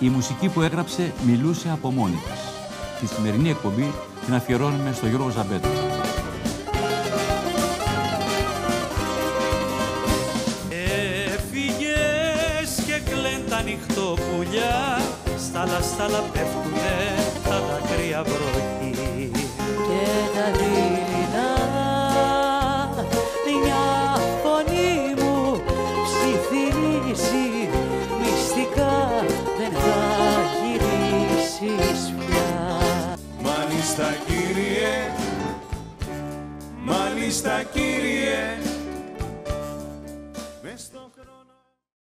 Η μουσική που έγραψε μιλούσε από μόνη της. Τη σημερινή εκπομπή την αφιερώνουμε στο Γιώργο Ζαμπέτο. Έφυγες και κλαίν τα νυχτοπουλιά Στάλα στάλα πέφτουνε τα δάκρυα βροχή Μάλιστα κύριε, μάλιστα κύριε, μες στο χρόνο.